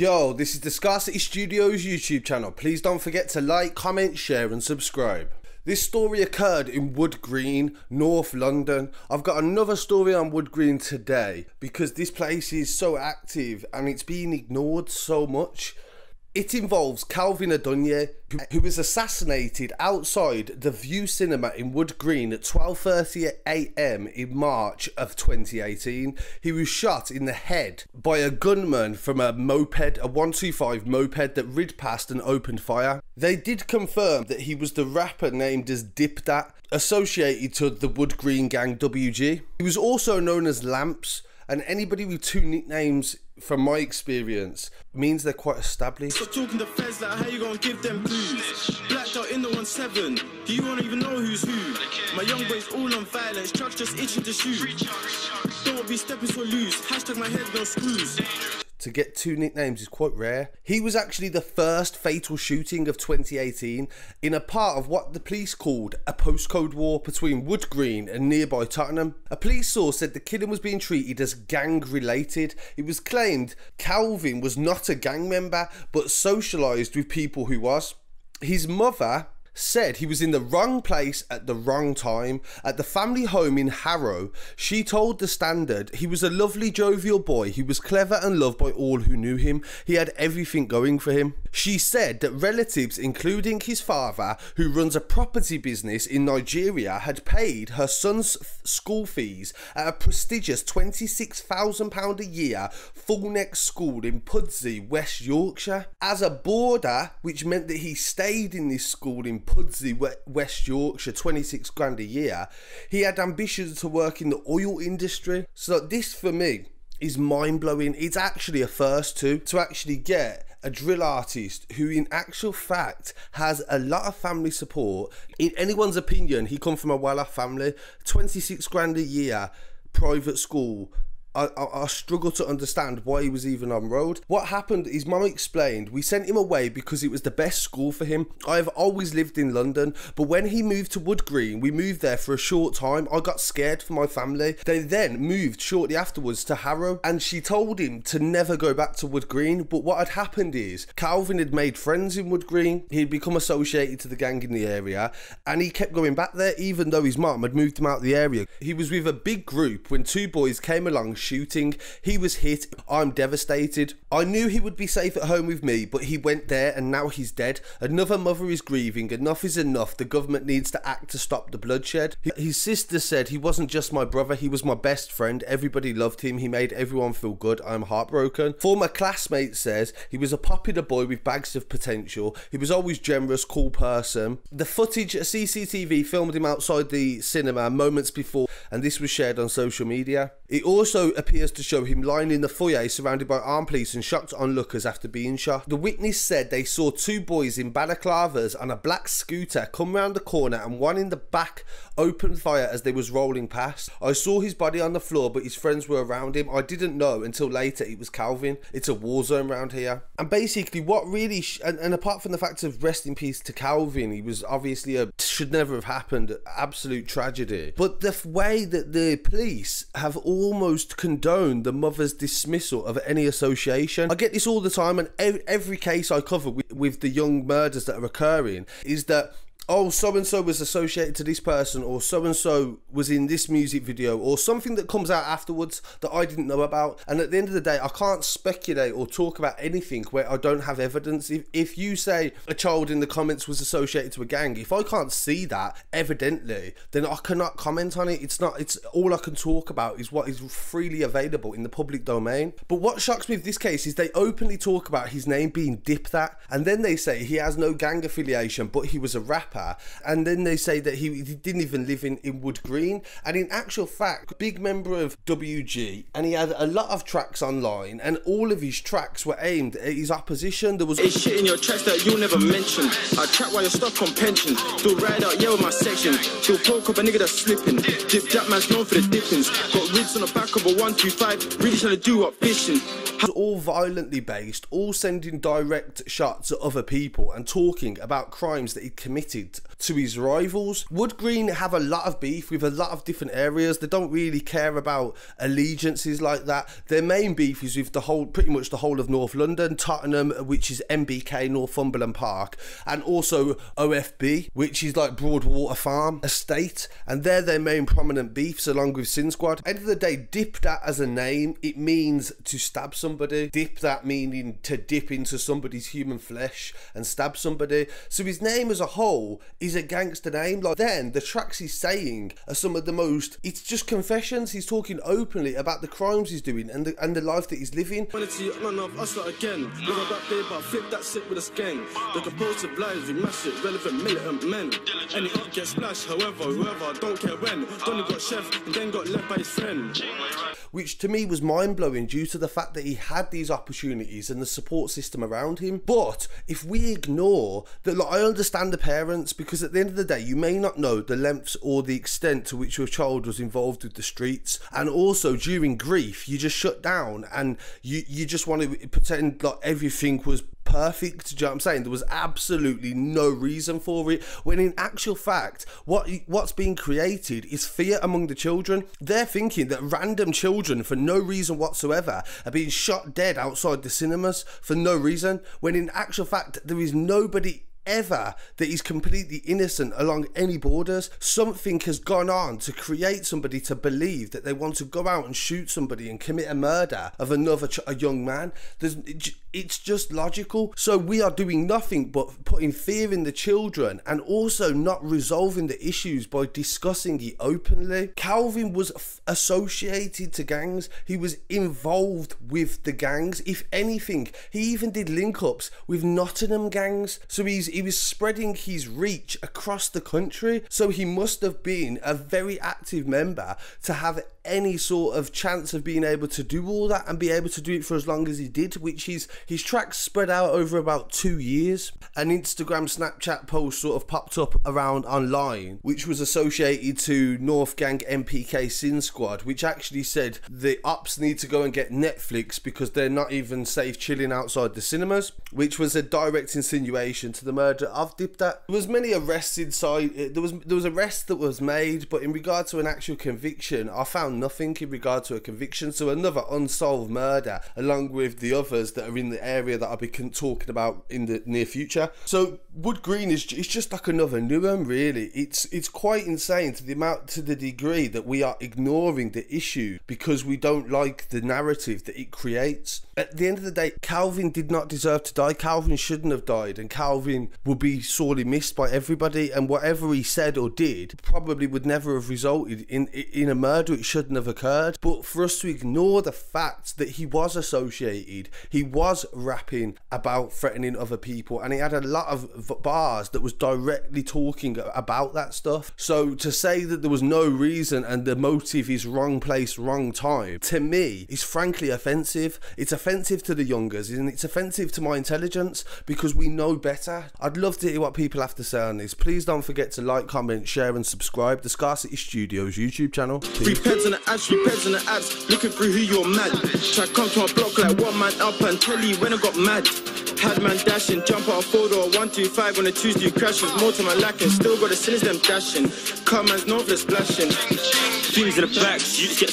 Yo, this is the Scarcity Studios YouTube channel. Please don't forget to like, comment, share, and subscribe. This story occurred in Wood Green, North London. I've got another story on Wood Green today because this place is so active and it's being ignored so much. It involves Calvin Odunuyi, who was assassinated outside the Vue Cinema in Wood Green at 12.30am in March of 2018. He was shot in the head by a gunman from a moped, a 125 moped that rid past and opened fire. They did confirm that he was the rapper named as Dip Dat, associated to the Wood Green gang WG. He was also known as Lamps, and anybody with two nicknames from my experience means they're quite established. Stop talking to feds like how you gonna give them clues. Blacked out in the 1-7. Do you wanna even know who's who? My young boys all on violence. Trucks just itching to shoot. Don't be stepping so loose. Hashtag my head no screws to get two nicknames is quite rare. He was actually the first fatal shooting of 2018 in a part of what the police called a postcode war between Wood Green and nearby Tottenham. A police source said the killing was being treated as gang related. It was claimed Calvin was not a gang member but socialised with people who was. His mother said he was in the wrong place at the wrong time. At the family home in Harrow, she told The Standard he was a lovely, jovial boy. He was clever and loved by all who knew him. He had everything going for him. She said that relatives, including his father, who runs a property business in Nigeria, had paid her son's school fees at a prestigious £26,000 a year Fulneck school in Pudsey, West Yorkshire. As a boarder, which meant that he stayed in this school in Pudsey, West Yorkshire, 26 grand a year. He had ambitions to work in the oil industry. So this for me is mind blowing. It's actually a first too to actually get a drill artist who in actual fact has a lot of family support. In anyone's opinion, he come from a well-off family, 26 grand a year, private school, I, I, struggle to understand why he was even on road. What happened, his mum explained, we sent him away because it was the best school for him. I have always lived in London, but when he moved to Wood Green, we moved there for a short time. I got scared for my family. They then moved shortly afterwards to Harrow, and she told him to never go back to Wood Green. But what had happened is, Calvin had made friends in Wood Green, he'd become associated to the gang in the area, and he kept going back there even though his mum had moved him out of the area. He was with a big group when two boys came along shooting. He was hit. I'm devastated. I knew he would be safe at home with me, but he went there and now he's dead. Another mother is grieving. Enough is enough. The government needs to act to stop the bloodshed. His sister said he wasn't just my brother, he was my best friend. Everybody loved him. He made everyone feel good. I'm heartbroken. Former classmate says he was a popular boy with bags of potential. He was always generous, cool person. The footage, CCTV filmed him outside the cinema moments before, and this was shared on social media. It also appears to show him lying in the foyer surrounded by armed police and shocked onlookers after being shot. The witness said they saw two boys in balaclavas on a black scooter come round the corner and one in the back opened fire as they was rolling past. I saw his body on the floor but his friends were around him. I didn't know until later it was Calvin. It's a war zone around here. And basically what really, and, and apart from the fact of rest in peace to Calvin, he was obviously a, should never have happened, absolute tragedy. But the way that the police have almost condone the mother's dismissal of any association. I get this all the time, and every case I cover with, with the young murders that are occurring is that oh, so and so was associated to this person, or so and so was in this music video, or something that comes out afterwards that I didn't know about. And at the end of the day, I can't speculate or talk about anything where I don't have evidence. If, if you say a child in the comments was associated to a gang, if I can't see that evidently, then I cannot comment on it. It's not, it's all I can talk about is what is freely available in the public domain. But what shocks me with this case is they openly talk about his name being Dip Dat, and then they say he has no gang affiliation, but he was a rapper and then they say that he, he didn't even live in, in Wood Green. And in actual fact, big member of WG, and he had a lot of tracks online, and all of his tracks were aimed at his opposition. There was hey, shit in your tracks that you'll never mention. I trap while you're stuck on pension. Do ride out, yeah, with my section. Do poke up a nigga that's slipping. Dip that man's known for the dippings. Got rids on the back of a 125. Really trying to do up fishing. All violently based, all sending direct shots at other people and talking about crimes that he'd committed associated to his rivals. Wood Green have a lot of beef with a lot of different areas. They don't really care about allegiances like that. Their main beef is with the whole, pretty much the whole of North London, Tottenham, which is NPK, Northumberland Park, and also OFB, which is like Broadwater Farm Estate, and they're their main prominent beefs along with Sin Squad. End of the day, Dip Dat as a name, it means to stab somebody. Dip Dat meaning to dip into somebody's human flesh and stab somebody. So his name as a whole is a gangster name. Like then the tracks he's saying are some of the most. It's just confessions. He's talking openly about the crimes he's doing and the and the life that he's living. Quality, none of us lot again. Never back there, but flip that shit with a skeng. The compulsive lies, we mash it, relevant militant men. Any up get splashed, however, whoever, don't care when. Donny got chef and then got left by his friend. which to me was mind blowing due to the fact that he had these opportunities and the support system around him. But if we ignore that, like, I understand the parents because at the end of the day, you may not know the lengths or the extent to which your child was involved with the streets, and also during grief, you just shut down and you you just want to pretend like everything was perfect. Do you know what I'm saying? There was absolutely no reason for it. When in actual fact, what what's being created is fear among the children. They're thinking that random children, for no reason whatsoever, are being shot dead outside the cinemas for no reason. When in actual fact, there is nobody ever that he's completely innocent along any borders. Something has gone on to create somebody to believe that they want to go out and shoot somebody and commit a murder of another a young man. There's, it's just logical. So we are doing nothing but putting fear in the children and also not resolving the issues by discussing it openly. Calvin was associated to gangs. He was involved with the gangs. If anything, he even did link ups with Nottingham gangs. So he's he was spreading his reach across the country. So he must have been a very active member to have any sort of chance of being able to do all that and be able to do it for as long as he did, which his his tracks spread out over about two years. An Instagram Snapchat post sort of popped up around online, which was associated to North Gang NPK Sin Squad, which actually said the ops need to go and get Netflix because they're not even safe chilling outside the cinemas, which was a direct insinuation to the murder of Dip Dat. There was many arrests inside. Eh, there was there was arrest that was made, but in regard to an actual conviction, I found nothing in regard to a conviction. So another unsolved murder, along with the others that are in the area that I'll be talking about in the near future. So Wood Green is it's just like another Newham, really. It's it's quite insane to the amount to the degree that we are ignoring the issue because we don't like the narrative that it creates. At the end of the day, Calvin did not deserve to die. Calvin shouldn't have died, and Calvin will be sorely missed by everybody. And whatever he said or did probably would never have resulted in in a murder. It shouldn't have occurred. But for us to ignore the fact that he was associated, he was rapping about threatening other people, and he had a lot of bars that was directly talking about that stuff. So to say that there was no reason and the motive is wrong place, wrong time, to me, is frankly offensive. It's offensive to the youngers, and it's offensive to my intelligence because we know better. I'd love to hear what people have to say on this. Please don't forget to like, comment, share, and subscribe. The Scarcity Studios YouTube channel. Three peds in the ads, three peds in the ads. Looking through who you're mad. Try come to my block like one man up and tell you when I got mad. Had man dashing, jump out four door, one two five on the Tuesday crashes. More to my lacking, still got the sins them dashing. Car man's novelist splashing. Things in the backs, you just get.